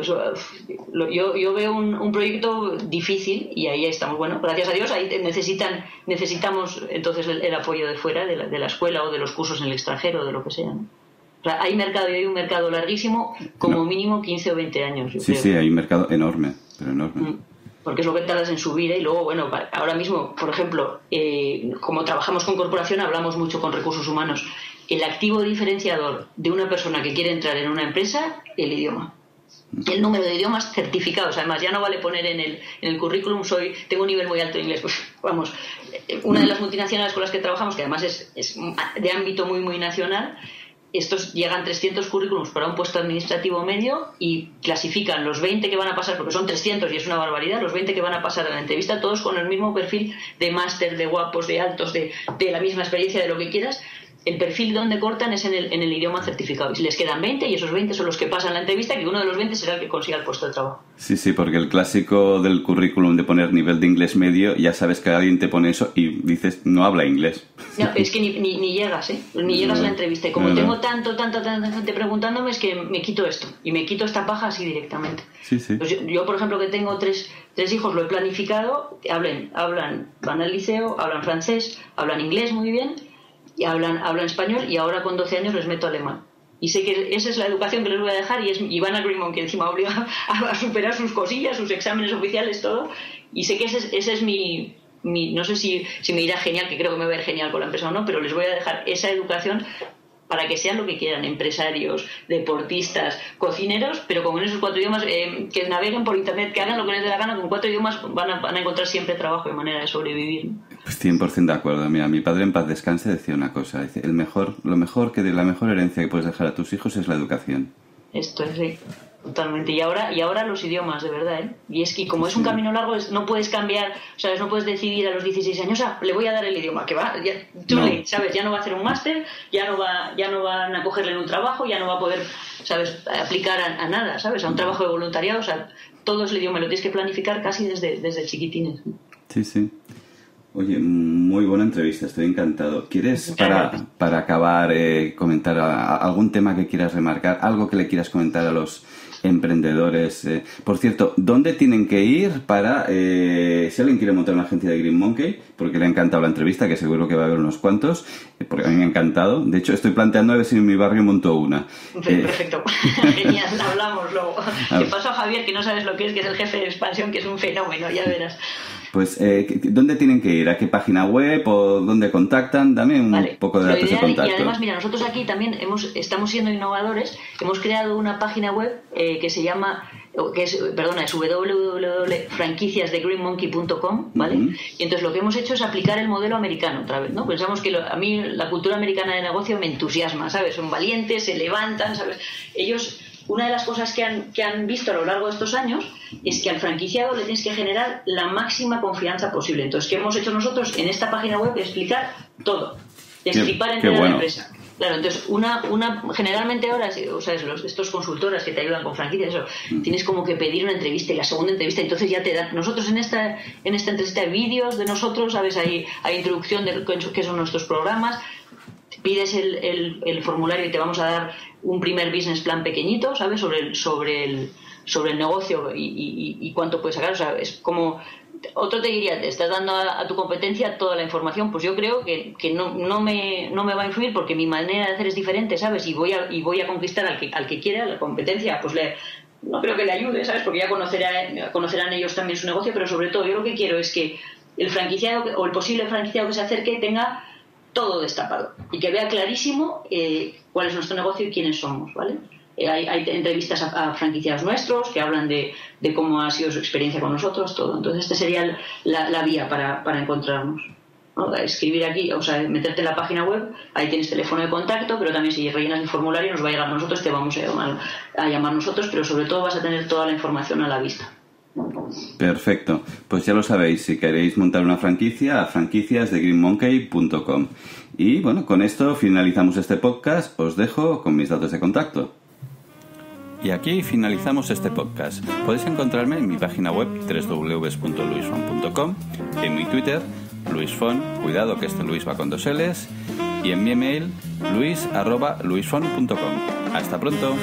Yo, yo veo un, proyecto difícil y ahí estamos. Bueno, gracias a Dios ahí necesitan, necesitamos entonces el, apoyo de fuera, de la, de la, escuela o de los cursos en el extranjero, de lo que sea. O sea, hay mercado y hay un mercado larguísimo, como mínimo 15 o 20 años. Sí, sí, hay un mercado enorme, pero enorme. Mm, porque es lo que tardas en su vida y luego, bueno, ahora mismo, por ejemplo, eh, como trabajamos con corporación, hablamos mucho con recursos humanos. El activo diferenciador de una persona que quiere entrar en una empresa, el idioma el número de idiomas certificados. Además, ya no vale poner en el, en el currículum, soy, tengo un nivel muy alto de inglés. Pues vamos, una de las multinacionales con las que trabajamos, que además es, es de ámbito muy, muy nacional, estos llegan 300 currículums para un puesto administrativo medio y clasifican los 20 que van a pasar, porque son 300 y es una barbaridad, los 20 que van a pasar a la entrevista, todos con el mismo perfil de máster, de guapos, de altos, de, de la misma experiencia, de lo que quieras, el perfil donde cortan es en el, en el idioma certificado. Y les quedan 20 y esos 20 son los que pasan la entrevista y uno de los 20 será el que consiga el puesto de trabajo. Sí, sí, porque el clásico del currículum de poner nivel de inglés medio, ya sabes que alguien te pone eso y dices, no habla inglés. No, es que ni, ni, llegas, ¿eh? Ni llegas a la entrevista. Y como tengo tanto, tanto, tanta gente preguntándome, es que me quito esto. Y me quito esta paja así directamente. Sí, sí. Pues yo, por ejemplo, que tengo tres, tres hijos, lo he planificado, hablen, hablan, van al liceo, hablan francés, hablan inglés muy bien y hablan, hablan español y ahora con 12 años les meto alemán. y sé que esa es la educación que les voy a dejar y, es, y van a Green Monkey encima obliga a, superar sus cosillas, sus exámenes oficiales, todo. Y sé que ese, ese es mi, mi, no sé si, si me irá genial, que creo que me va a ir genial con la empresa o no, pero les voy a dejar esa educación para que sean lo que quieran, empresarios, deportistas, cocineros, pero con esos cuatro idiomas, eh, que naveguen por internet, que hagan lo que les dé la gana, con cuatro idiomas van a, van a encontrar siempre trabajo y manera de sobrevivir. Pues 100% de acuerdo. Mira, mi padre en paz descanse decía una cosa, dice, el mejor, lo mejor que de la mejor herencia que puedes dejar a tus hijos es la educación. Esto es, sí. Totalmente. Y ahora, y ahora los idiomas, de verdad, ¿eh? Y es que como es un camino largo, no puedes cambiar, ¿sabes? No puedes decidir a los 16 años, ah, le voy a dar el idioma, que va, ya, ¿sabes? Ya no va a hacer un máster, ya no va, ya no van a cogerle en un trabajo, ya no va a poder, ¿sabes? Aplicar a, nada, ¿sabes? A un trabajo de voluntariado, o sea, todo es el idioma, lo tienes que planificar casi desde, desde chiquitines. Sí, sí. Oye, muy buena entrevista, estoy encantado. ¿Quieres, para, para acabar, eh, comentar algún tema que quieras remarcar, algo que le quieras comentar a los emprendedores. Eh. Por cierto, ¿dónde tienen que ir para, eh, si alguien quiere montar una agencia de Green Monkey, porque le ha encantado la entrevista, que seguro que va a haber unos cuantos, eh, porque a mí me ha encantado. De hecho, estoy planteando a ver si en mi barrio monto una. [LAUGHS] Perfecto, [LAUGHS] genial, [LAUGHS] hablamos luego. ¿Qué pasa, Javier, que no sabes lo que es, que es el jefe de expansión, que es un fenómeno, ya verás. Pues, eh, ¿dónde tienen que ir? ¿A qué página web o dónde contactan? Dame un poco de datos de contacto. Y además, mira, nosotros aquí también hemos, estamos siendo innovadores. Hemos creado una página web eh, que se llama que es, perdona, es www.franquiciasdegreenmonkey.com, ¿vale? Y entonces lo que hemos hecho es aplicar el modelo americano otra vez, ¿no? Pensamos que a mí la cultura americana de negocio me entusiasma, ¿sabes? Son valientes, se levantan, ¿sabes? Ellos una de las cosas que han, que han visto a lo largo de estos años es que al franquiciado le tienes que generar la máxima confianza posible. Entonces, ¿qué hemos hecho nosotros en esta página web? Explicar todo, destripar entera la empresa. Claro, entonces, una, una, generalmente ahora, o sea, los, estos consultoras que te ayudan con franquicias, eso, mm. tienes como que pedir una entrevista y la segunda entrevista, entonces ya te dan. Nosotros en esta, en esta entrevista hay vídeos de nosotros, ¿sabes? Hay, hay introducción de qué son nuestros programas, pides el, el, formulario y te vamos a dar un primer business plan pequeñito, ¿sabes? Sobre el, sobre el, sobre el negocio y, y, cuánto puedes sacar. O sea, es como. Otro te diría, te estás dando a, tu competencia toda la información. Pues yo creo que, que no, no, me, no me va a influir porque mi manera de hacer es diferente, ¿sabes? Y voy a, y voy a conquistar al que, al que quiera la competencia, pues le, no creo que le ayude, ¿sabes? Porque ya conocerá, conocerán ellos también su negocio, pero sobre todo yo lo que quiero es que el franquiciado o el posible franquiciado que se acerque tenga todo destapado y que vea clarísimo eh, cuál es nuestro negocio y quiénes somos, ¿vale? Eh, hay, entrevistas a, franquiciados nuestros que hablan de, cómo ha sido su experiencia con nosotros, todo. Entonces, esta sería la, vía para, para encontrarnos. Escribir aquí, o sea, meterte en la página web, ahí tienes teléfono de contacto, pero también si rellenas el formulario nos va a llegar a nosotros, te vamos a llamar nosotros, pero sobre todo vas a tener toda la información a la vista. Perfecto. Pues ya lo sabéis, si queréis montar una franquicia, a franquiciasdegreenmonkey.com. Y bueno, con esto finalizamos este podcast. Os dejo con mis datos de contacto. Y aquí finalizamos este podcast. Podéis encontrarme en mi página web www.luisfon.com, en mi Twitter, luisfon, cuidado que este Luis va con dos L's, y en mi email luis.luisfon.com. Hasta pronto.